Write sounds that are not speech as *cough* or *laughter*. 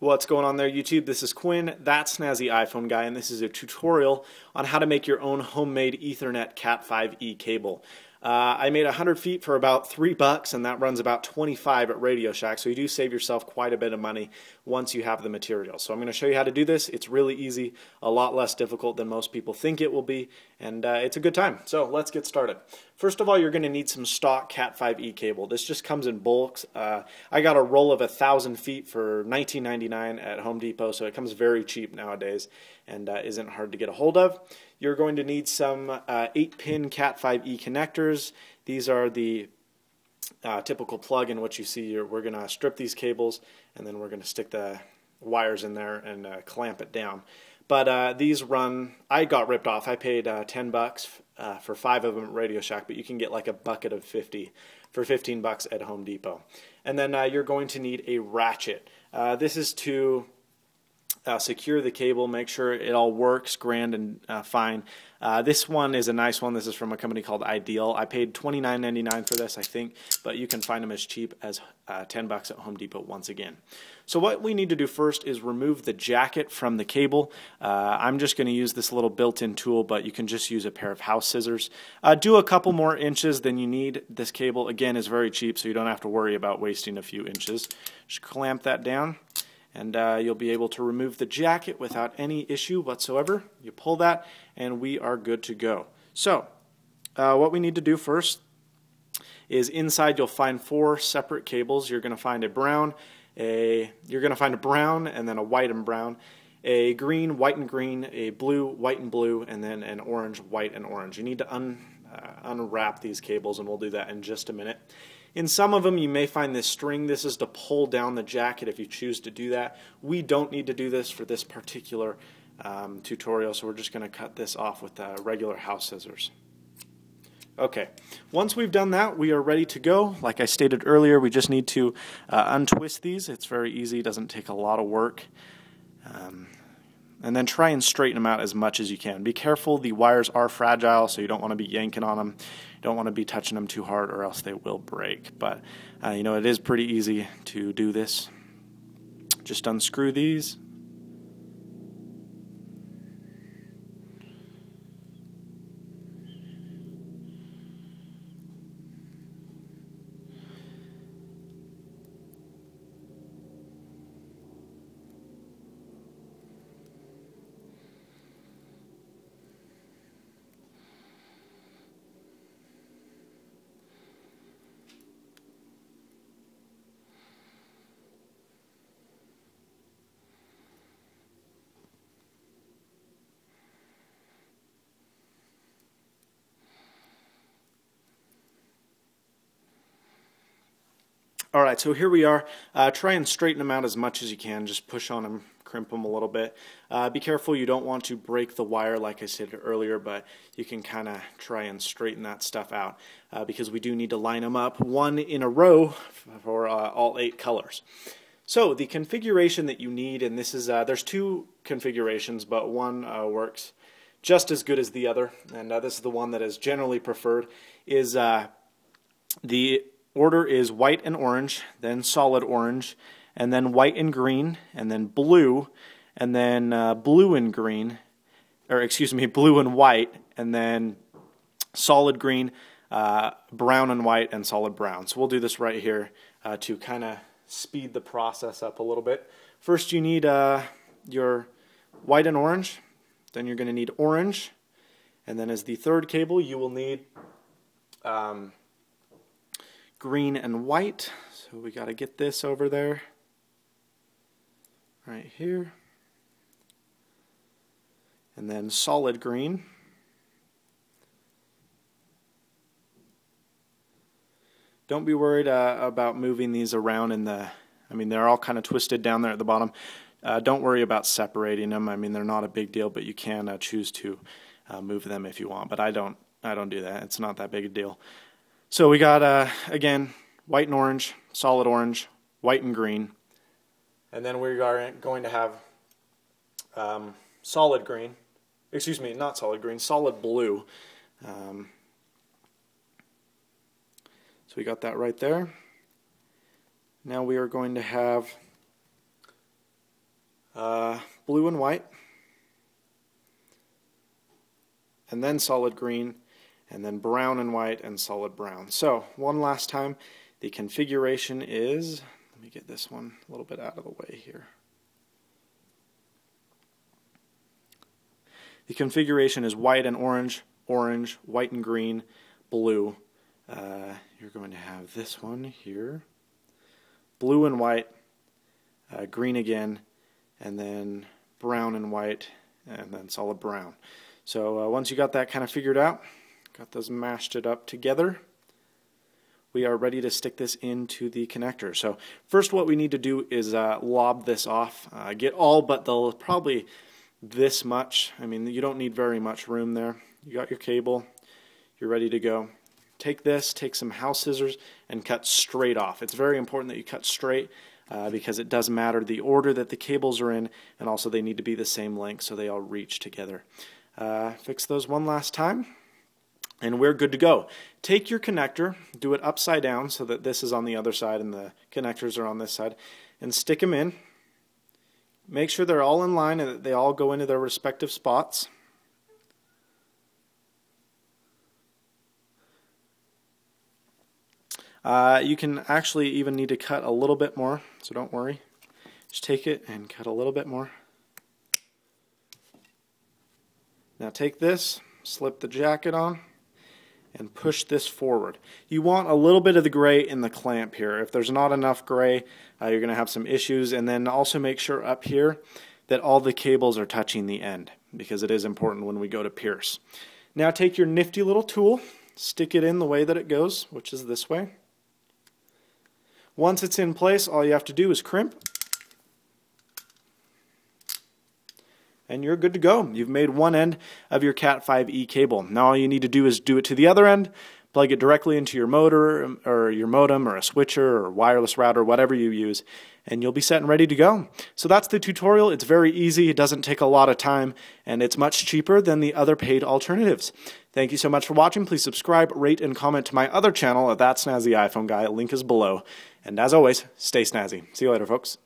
What's going on there YouTube? This is Quinn, that snazzy iPhone guy, and this is a tutorial on how to make your own homemade Ethernet Cat5e cable. Uh, I made 100 feet for about 3 bucks and that runs about 25 at Radio Shack so you do save yourself quite a bit of money once you have the material. So I'm going to show you how to do this. It's really easy, a lot less difficult than most people think it will be and uh, it's a good time. So let's get started. First of all you're going to need some stock Cat5e cable. This just comes in bulks. Uh, I got a roll of a thousand feet for 19.99 at Home Depot so it comes very cheap nowadays and uh, isn't hard to get a hold of. You're going to need some 8-pin uh, Cat5e connectors. These are the uh, typical plug in what you see. Here. We're going to strip these cables and then we're going to stick the wires in there and uh, clamp it down. But uh, these run, I got ripped off. I paid uh, 10 bucks for five of them at Radio Shack, but you can get like a bucket of 50 for 15 bucks at Home Depot. And then you're going to need a ratchet. this is to uh, secure the cable, make sure it all works grand and uh, fine. Uh, this one is a nice one. This is from a company called Ideal. I paid $29.99 for this, I think, but you can find them as cheap as uh, 10 bucks at Home Depot once again. So what we need to do first is remove the jacket from the cable. Uh, I'm just going to use this little built-in tool, but you can just use a pair of house scissors. Uh, do a couple more inches than you need. This cable, again, is very cheap, so you don't have to worry about wasting a few inches. Just clamp that down and uh, you'll be able to remove the jacket without any issue whatsoever. You pull that and we are good to go. So uh, what we need to do first is inside you'll find four separate cables. You're going to find a brown, a you're going to find a brown and then a white and brown, a green, white and green, a blue, white and blue, and then an orange, white and orange. You need to un, uh, unwrap these cables and we'll do that in just a minute. In some of them, you may find this string. This is to pull down the jacket if you choose to do that. We don't need to do this for this particular um, tutorial, so we're just going to cut this off with uh, regular house scissors. Okay, once we've done that, we are ready to go. Like I stated earlier, we just need to uh, untwist these. It's very easy, doesn't take a lot of work. Um, and then try and straighten them out as much as you can. Be careful, the wires are fragile, so you don't want to be yanking on them. You don't want to be touching them too hard or else they will break. But, uh, you know, it is pretty easy to do this. Just unscrew these. All right, so here we are. Uh, try and straighten them out as much as you can. Just push on them, crimp them a little bit. Uh, be careful you don't want to break the wire like I said earlier, but you can kind of try and straighten that stuff out uh, because we do need to line them up one in a row for uh, all eight colors. So the configuration that you need, and this is, uh, there's two configurations, but one uh, works just as good as the other, and this is the one that is generally preferred, is the order is white and orange, then solid orange, and then white and green, and then blue, and then uh, blue and green, or excuse me, *laughs* blue and white, and then solid green, uh, brown and white, and solid brown. So we'll do this right here uh, to kind of speed the process up a little bit. First you need uh, your white and orange, then you're going to need orange, and then as the third cable you will need um, green and white. So we got to get this over there right here. And then solid green. Don't be worried uh, about moving these around in the, I mean, they're all kind of twisted down there at the bottom. Uh, don't worry about separating them. I mean, they're not a big deal, but you can uh, choose to uh, move them if you want. But I don't, I don't do that. It's not that big a deal. So we got, uh, again, white and orange, solid orange, white and green. And then we are going to have um, solid green, excuse me, not solid green, solid blue. Um, so we got that right there. Now we are going to have uh, blue and white, and then solid green, and then brown and white and solid brown. So one last time, the configuration is, let me get this one a little bit out of the way here. The configuration is white and orange, orange, white and green, blue. Uh, you're going to have this one here, blue and white, uh, green again, and then brown and white, and then solid brown. So uh, once you got that kind of figured out, got those mashed it up together, we are ready to stick this into the connector. So first what we need to do is uh, lob this off, uh, get all but the probably this much. I mean, you don't need very much room there. You got your cable, you're ready to go. Take this, take some house scissors, and cut straight off. It's very important that you cut straight uh, because it does matter the order that the cables are in, and also they need to be the same length so they all reach together. Uh, fix those one last time, and we're good to go. Take your connector, do it upside down so that this is on the other side and the connectors are on this side, and stick them in. Make sure they're all in line and that they all go into their respective spots. Uh, you can actually even need to cut a little bit more, so don't worry. Just take it and cut a little bit more. Now take this, slip the jacket on, and push this forward. You want a little bit of the gray in the clamp here. If there's not enough gray, uh, you're going to have some issues. And then also make sure up here that all the cables are touching the end because it is important when we go to pierce. Now take your nifty little tool, stick it in the way that it goes, which is this way. Once it's in place, all you have to do is crimp. And you're good to go. You've made one end of your Cat 5e cable. Now all you need to do is do it to the other end, plug it directly into your motor um, or your modem or a switcher or wireless router, whatever you use, and you'll be set and ready to go. So that's the tutorial. It's very easy. It doesn't take a lot of time, and it's much cheaper than the other paid alternatives. Thank you so much for watching. Please subscribe, rate, and comment to my other channel at That Snazzy iPhone Guy. Link is below. And as always, stay snazzy. See you later, folks.